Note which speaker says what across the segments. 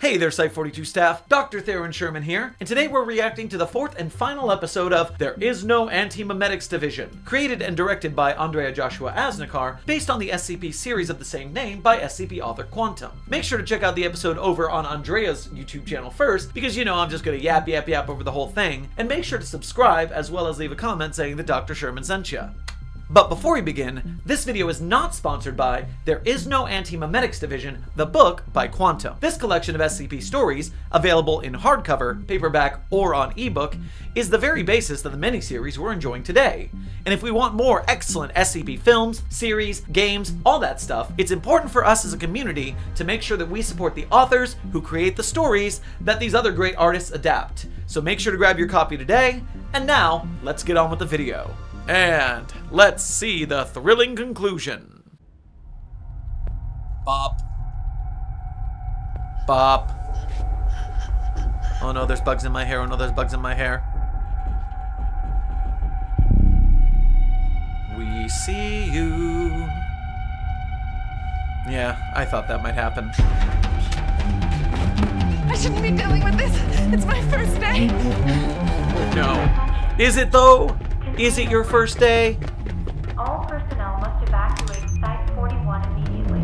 Speaker 1: Hey there, Site 42 staff. Dr. Theron Sherman here, and today we're reacting to the fourth and final episode of There Is No Anti-Memetics Division, created and directed by Andrea Joshua Asnicar, based on the SCP series of the same name by SCP author qntm. Make sure to check out the episode over on Andrea's YouTube channel first, because you know I'm just gonna yap yap yap over the whole thing, and make sure to subscribe as well as leave a comment saying that Dr. Sherman sent you. But before we begin, this video is not sponsored by There Is No Anti-Memetics Division, the book by qntm. This collection of SCP stories, available in hardcover, paperback, or on ebook, is the very basis of the miniseries we're enjoying today. And if we want more excellent SCP films, series, games, all that stuff, it's important for us as a community to make sure that we support the authors who create the stories that these other great artists adapt. So make sure to grab your copy today, and now, let's get on with the video. And let's see the thrilling conclusion. Bop. Bop. Oh no, there's bugs in my hair. Oh no, there's bugs in my hair. We see you. Yeah, I thought that might happen.
Speaker 2: I shouldn't be dealing with this. It's my first day.
Speaker 1: No. Is it though? Is it your first day?
Speaker 3: All personnel must evacuate Site 41 immediately.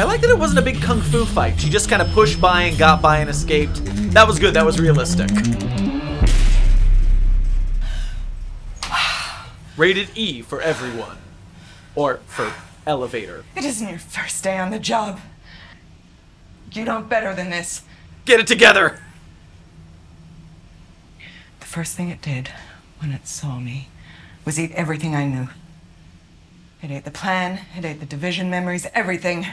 Speaker 1: I like that it wasn't a big kung fu fight. She just kind of pushed by and got by and escaped. That was good. That was realistic. Rated E for everyone. Or for elevator.
Speaker 2: It isn't your first day on the job. You know better than this.
Speaker 1: Get it together!
Speaker 2: First thing it did when it saw me was eat everything I knew. It ate the plan, it ate the division memories, everything.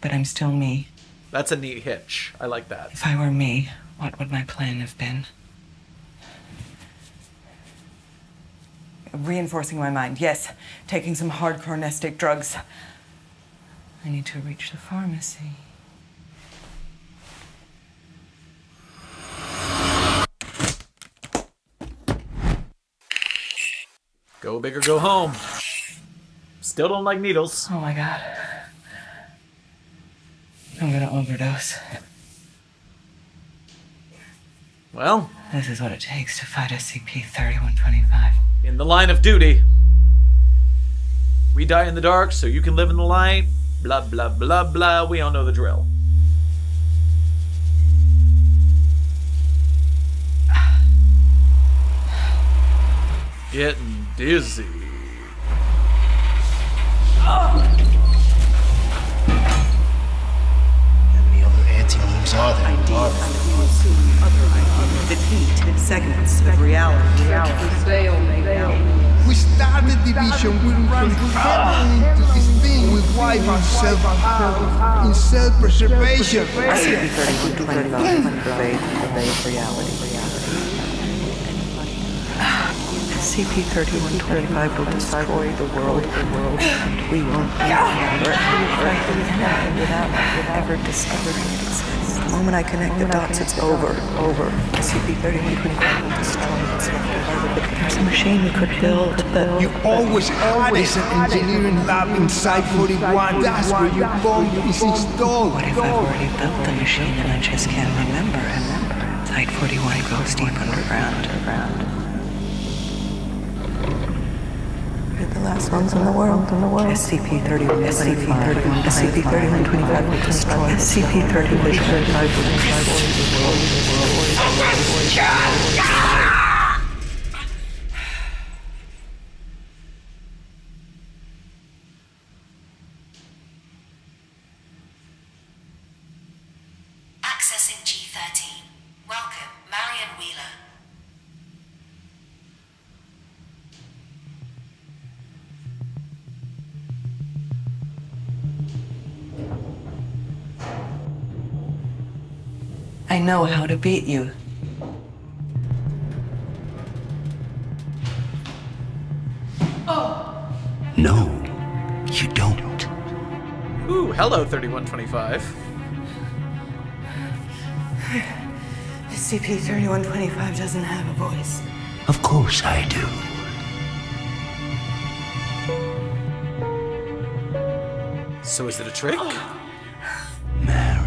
Speaker 2: But I'm still me.
Speaker 1: That's a neat hitch. I like that.
Speaker 2: If I were me, what would my plan have been? Reinforcing my mind, yes. Taking some hardcore mnestic drugs. I need to reach the pharmacy.
Speaker 1: Go big or go home. Still don't like needles.
Speaker 2: Oh my god. I'm gonna overdose.
Speaker 1: Well,
Speaker 2: This is what it takes to fight SCP 3125.
Speaker 1: in the line of duty. We die in the dark so you can live in the light. Blah, blah, blah, blah. We all know the drill. Getting dizzy.
Speaker 4: How many other anti-memes are there? Are there?
Speaker 5: defeat segments of reality.
Speaker 6: We started division, we ran heavily into this thing, we wipe ourselves out in self-preservation.
Speaker 5: SCP-3125 pervade, pervade reality. SCP-3125 will destroy the world. The world. We won't be able to without ever discovering it exists. The moment I connect the dots, it's over. Over. SCP-3125 will destroy itself. There's a machine we could build. That
Speaker 6: You always had as an engineering lab inside 41, that's where your bomb is installed.
Speaker 5: What if I've already built the machine and I just can't remember? Remember. Site 41 goes deep underground. We're the last ones in the world. In the world. SCP-31, SCP-31, SCP-3125 will destroy. SCP-3125
Speaker 2: I know how to beat you. Oh.
Speaker 4: No, you don't.
Speaker 1: Ooh, hello, 3125.
Speaker 2: SCP-3125 doesn't have a voice.
Speaker 4: Of course I do.
Speaker 1: So is it a trick?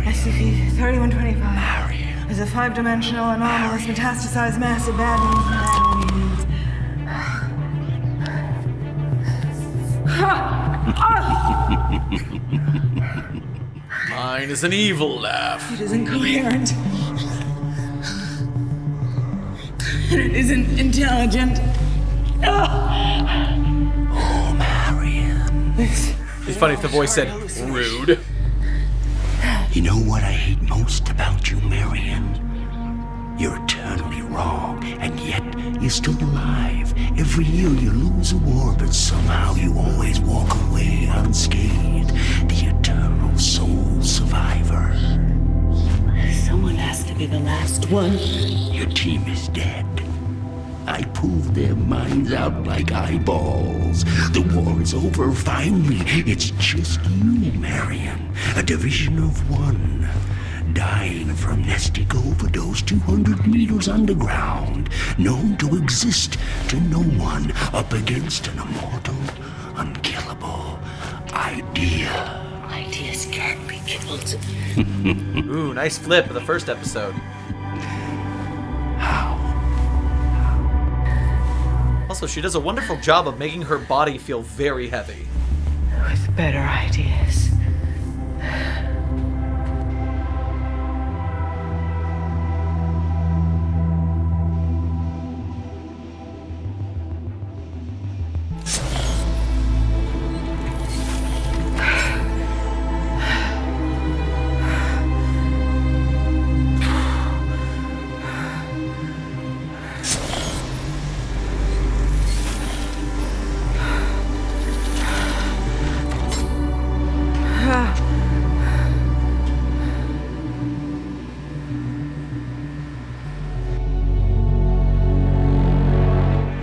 Speaker 2: SCP-3125 is a five-dimensional anomalous metastasized mass of bad news and bad news.
Speaker 1: Mine is an evil laugh.
Speaker 2: It is incoherent. And it isn't intelligent.
Speaker 1: Oh, it's funny if the voice said rude.
Speaker 7: You know what I hate most about you, Marion? You're eternally wrong, and yet you're still alive. Every year you lose a war, but somehow you always walk away unscathed. The eternal soul survivor.
Speaker 5: Someone has to be the last one.
Speaker 7: Your team is dead. I pulled their minds out like eyeballs. The war is over, finally. It's just you, Marion. A division of one. Dying from mnestic overdose 200 meters underground. Known to exist to no one. Up against an immortal, unkillable idea.
Speaker 5: Ideas can't be killed.
Speaker 1: Ooh, nice flip of the first episode.
Speaker 7: How?
Speaker 1: Also, she does a wonderful job of making her body feel very heavy.
Speaker 2: With better ideas.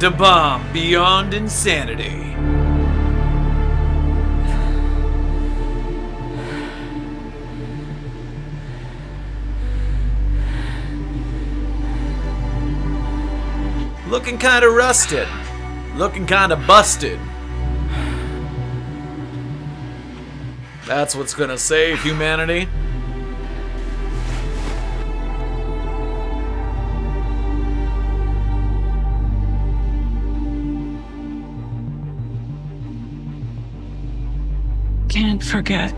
Speaker 1: The bomb beyond insanity. Looking kinda rusted. Looking kinda busted. That's what's gonna save humanity.
Speaker 2: Can't forget.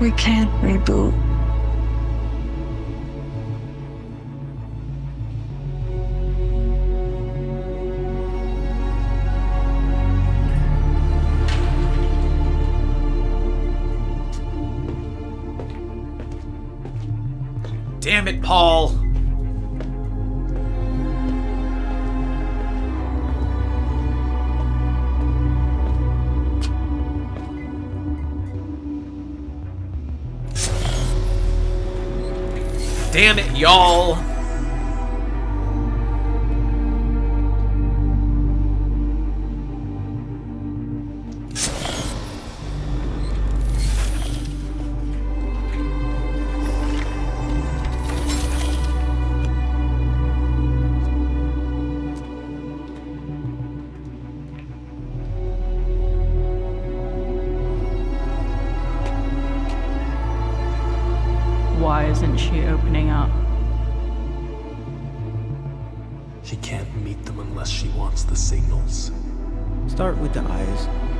Speaker 2: We can't reboot.
Speaker 1: Damn it, Paul. Damn it, y'all.
Speaker 8: Why isn't she opening up?
Speaker 9: She can't meet them unless she wants the signals.
Speaker 10: Start with the eyes.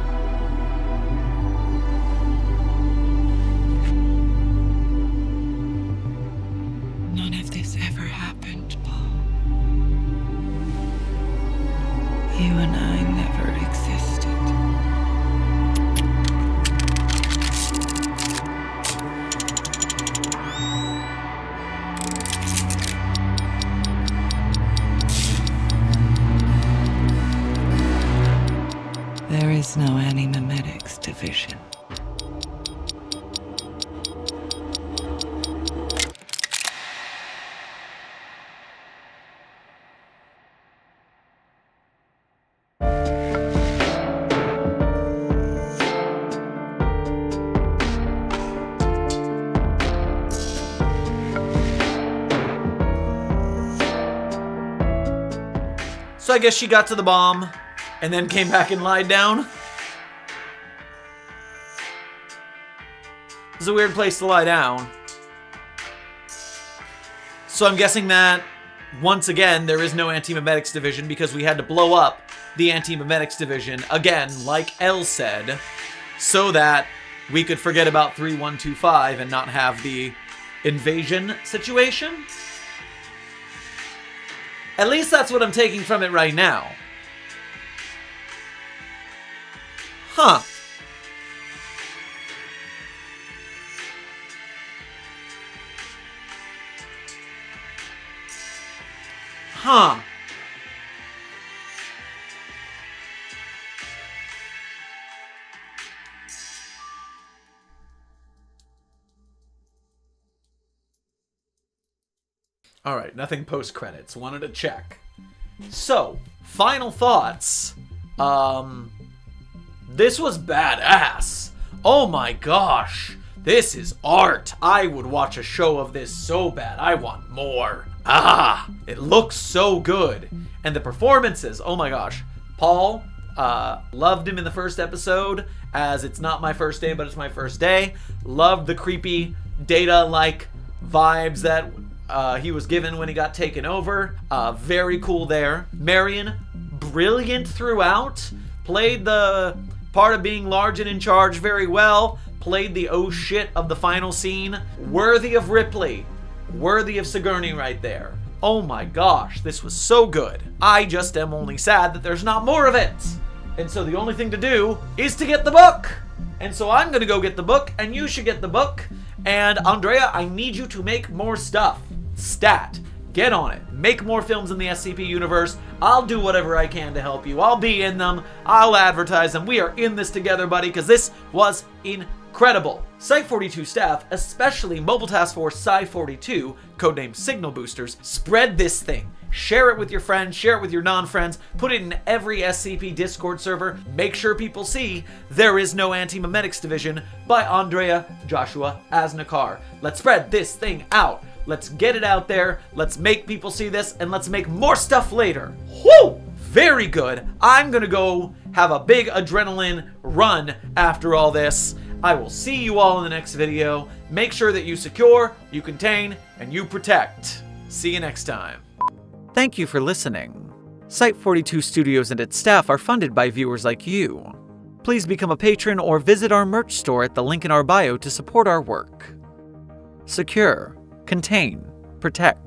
Speaker 2: I
Speaker 1: guess she got to the bomb, and then came back and lied down. It's a weird place to lie down. So I'm guessing that, once again, there is no Anti-Memetics Division because we had to blow up the Anti-Memetics Division, again, like El said, so that we could forget about 3125 and not have the invasion situation. At least that's what I'm taking from it right now. Huh. Huh. All right, nothing post credits. Wanted to check. So, final thoughts. Um, this was badass. Oh my gosh. This is art. I would watch a show of this so bad. I want more. Ah, it looks so good. And the performances, oh my gosh. Paul, uh, loved him in the first episode as it's not my first day, but it's my first day. Loved the creepy data like vibes that uh, he was given when he got taken over. Uh, very cool there. Marion, brilliant throughout. Played the part of being large and in charge very well. Played the oh shit of the final scene. Worthy of Ripley. Worthy of Sigourney right there. Oh my gosh, this was so good. I just am only sad that there's not more of it. And so the only thing to do is to get the book. And so I'm gonna go get the book, and you should get the book. And Andrea, I need you to make more stuff. Stat. Get on it. Make more films in the SCP universe. I'll do whatever I can to help you. I'll be in them. I'll advertise them. We are in this together, buddy, because this was incredible. Site 42 staff, especially Mobile Task Force Psi 42, codenamed Signal Boosters, spread this thing. Share it with your friends, share it with your non-friends, put it in every SCP Discord server. Make sure people see There Is No Anti-Memetics Division by Andrea Joshua Asnicar. Let's spread this thing out. Let's get it out there. Let's make people see this, and let's make more stuff later. Whoo! Very good. I'm gonna go have a big adrenaline run after all this. I will see you all in the next video. Make sure that you secure, you contain, and you protect. See you next time. Thank you for listening. Site 42 Studios and its staff are funded by viewers like you. Please become a patron or visit our merch store at the link in our bio to support our work. Secure, contain, protect.